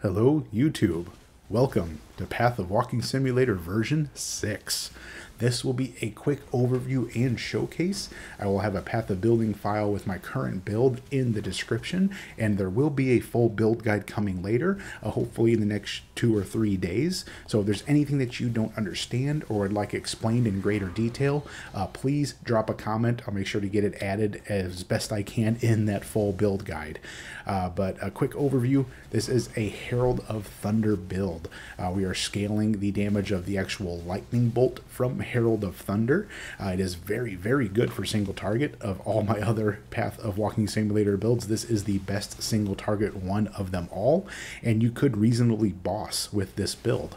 Hello, YouTube. Welcome to Path of Walking Simulator version 6. This will be a quick overview and showcase. I will have a Path of Building file with my current build in the description, and there will be a full build guide coming later, uh, hopefully in the next two or three days. So if there's anything that you don't understand or would like explained in greater detail, uh, please drop a comment. I'll make sure to get it added as best I can in that full build guide. Uh, but a quick overview, this is a Herald of Thunder build. Uh, we are scaling the damage of the actual lightning bolt from Herald of Thunder. Uh, it is very, very good for single target. Of all my other Path of Walking Simulator builds, this is the best single target one of them all, and you could reasonably boss with this build.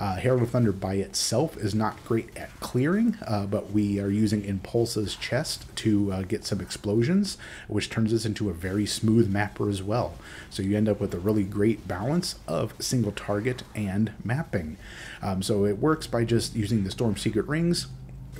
Uh, Herald of Thunder by itself is not great at clearing, uh, but we are using Inpulsa's chest to uh, get some explosions, which turns this into a very smooth mapper as well. So you end up with a really great balance of single target and mapping. Um, so it works by just using the Storm Secret Rings,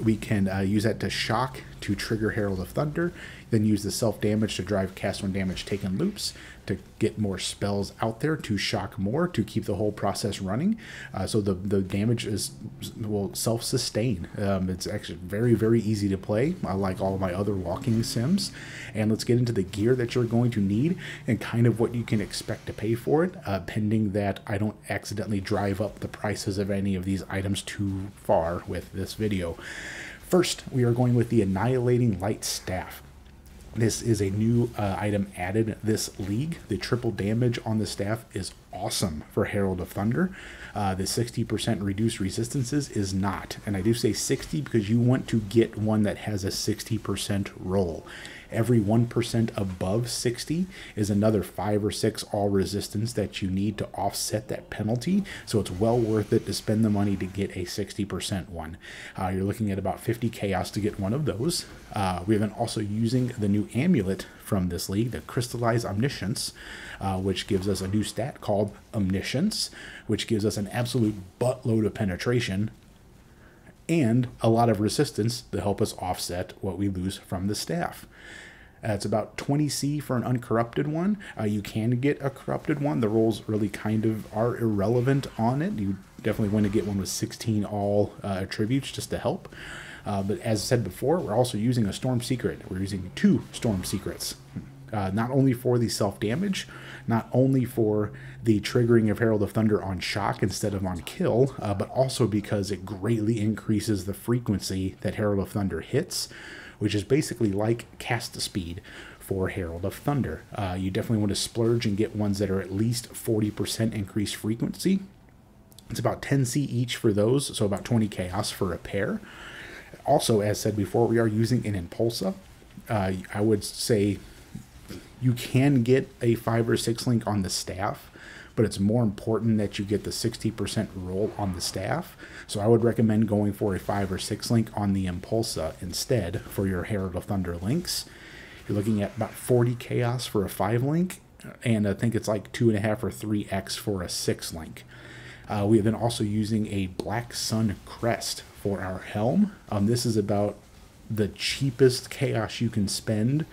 we can uh, use that to shock to trigger Herald of Thunder, then use the self damage to drive cast when damage taken loops to get more spells out there to shock more to keep the whole process running. Uh, so the the damage is will self sustain. Um, it's actually very very easy to play. I like all my other walking sims. And let's get into the gear that you're going to need and kind of what you can expect to pay for it, uh, pending that I don't accidentally drive up the prices of any of these items too far with this video. First, we are going with the Annihilating Light Staff. This is a new uh, item added this league. The triple damage on the staff is awesome for Herald of Thunder. Uh, the 60% reduced resistances is not. And I do say 60 because you want to get one that has a 60% roll. Every 1% above 60 is another 5 or 6 all resistance that you need to offset that penalty. So it's well worth it to spend the money to get a 60% one. Uh, you're looking at about 50 chaos to get one of those. Uh, we've been also using the new amulet from this league, the Crystallized Omniscience, uh, which gives us a new stat called Omniscience, which gives us an absolute buttload of penetration and a lot of resistance to help us offset what we lose from the staff. Uh, it's about 20C for an uncorrupted one. Uh, you can get a corrupted one. The rolls really kind of are irrelevant on it. You definitely want to get one with 16 all uh, attributes just to help. Uh, but as I said before, we're also using a Storm Secret. We're using two Storm Secrets. Uh, not only for the self damage, not only for the triggering of Herald of Thunder on shock instead of on kill, uh, but also because it greatly increases the frequency that Herald of Thunder hits, which is basically like cast speed for Herald of Thunder. Uh, you definitely want to splurge and get ones that are at least 40% increased frequency. It's about 10C each for those, so about 20 chaos for a pair. Also, as said before, we are using an Inpulsa. Uh, I would say you can get a 5 or 6 link on the staff, but it's more important that you get the 60% roll on the staff. So I would recommend going for a 5 or 6 link on the Inpulsa instead for your Herald of Thunder links. You're looking at about 40 chaos for a 5 link, and I think it's like 2.5 or 3x for a 6 link. Uh, we have been also using a Black Sun Crest for our helm. Um, this is about the cheapest chaos you can spend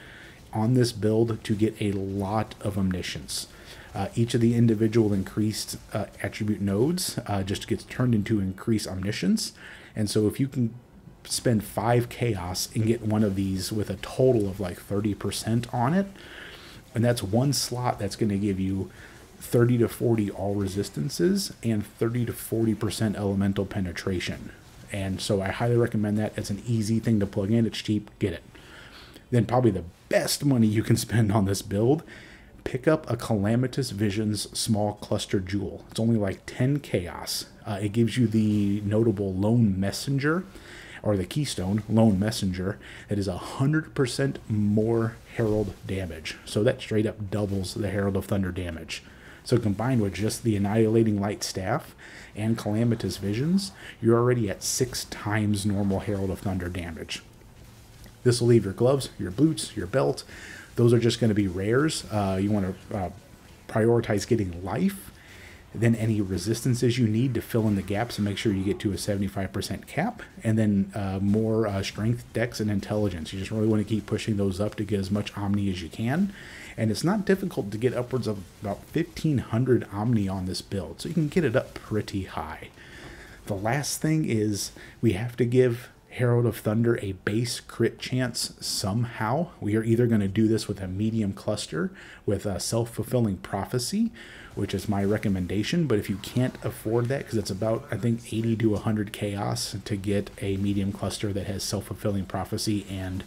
on this build to get a lot of omniscience. Uh, each of the individual increased uh, attribute nodes uh, just gets turned into increased omniscience. And so if you can spend five chaos and get one of these with a total of like 30% on it, and that's one slot that's going to give you 30 to 40 all resistances and 30 to 40% elemental penetration. And so I highly recommend that. It's an easy thing to plug in, it's cheap, get it. Then probably the best money you can spend on this build, pick up a Calamitous Visions small cluster jewel. It's only like 10 chaos. Uh, it gives you the notable Lone Messenger, or the Keystone Lone Messenger, that is 100% more Herald damage. So that straight up doubles the Herald of Thunder damage. So combined with just the Annihilating Light Staff and Calamitous Visions, you're already at six times normal Herald of Thunder damage. This will leave your gloves, your boots, your belt. Those are just going to be rares. Uh, you want to uh, prioritize getting life. Then any resistances you need to fill in the gaps and make sure you get to a 75% cap, and then uh, more uh, strength, dex, and intelligence. You just really want to keep pushing those up to get as much Omni as you can. And it's not difficult to get upwards of about 1500 Omni on this build, so you can get it up pretty high. The last thing is we have to give Herald of Thunder a base crit chance somehow. We are either going to do this with a medium cluster with a self fulfilling prophecy, which is my recommendation. But if you can't afford that, because it's about, I think, 80 to 100 chaos to get a medium cluster that has self fulfilling prophecy and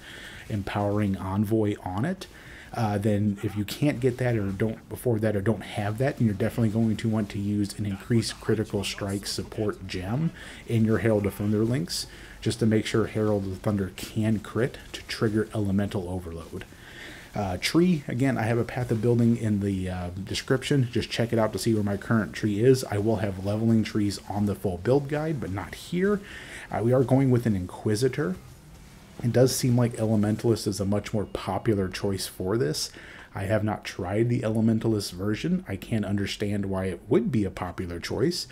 empowering envoy on it. Uh, then if you can't get that or don't afford that or don't have that, you're definitely going to want to use an increased critical strike support gem in your Herald of Thunder links just to make sure Herald of Thunder can crit to trigger elemental overload. Uh, tree, again, I have a path of building in the uh, description. Just check it out to see where my current tree is. I will have leveling trees on the full build guide, but not here. Uh, we are going with an Inquisitor. It does seem like Elementalist is a much more popular choice for this. I have not tried the Elementalist version. I can't understand why it would be a popular choice.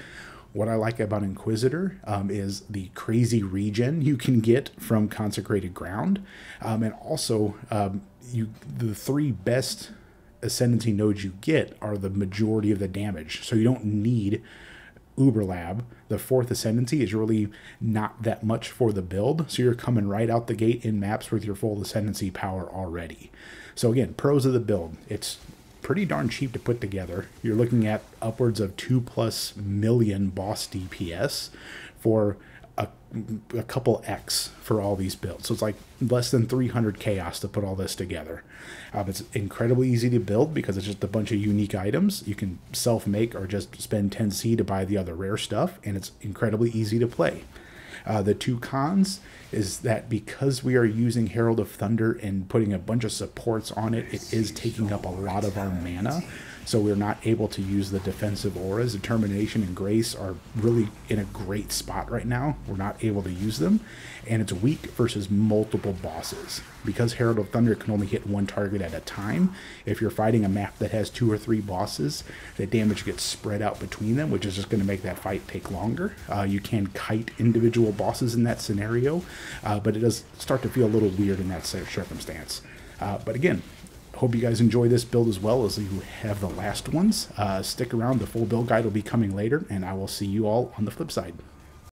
What I like about Inquisitor um, is the crazy regen you can get from Consecrated Ground, um, and also um, you the three best ascendancy nodes you get are the majority of the damage. So you don't need Uberlab. The fourth ascendancy is really not that much for the build. So you're coming right out the gate in maps with your full ascendancy power already. So again, pros of the build. It's pretty darn cheap to put together. You're looking at upwards of two plus million boss DPS for a, a couple X for all these builds. So it's like less than 300 chaos to put all this together. Um, it's incredibly easy to build because it's just a bunch of unique items. You can self make or just spend 10C to buy the other rare stuff, and it's incredibly easy to play. Uh, the two cons is that because we are using Herald of Thunder and putting a bunch of supports on it, it is taking up a lot of our mana so we're not able to use the defensive auras. Determination and Grace are really in a great spot right now. We're not able to use them, and it's weak versus multiple bosses. Because Herald of Thunder can only hit one target at a time, if you're fighting a map that has two or three bosses, the damage gets spread out between them, which is just going to make that fight take longer. Uh, you can kite individual bosses in that scenario, uh, but it does start to feel a little weird in that circumstance. Uh, but again, hope you guys enjoy this build as well as you have the last ones. Uh, stick around, the full build guide will be coming later, and I will see you all on the flip side.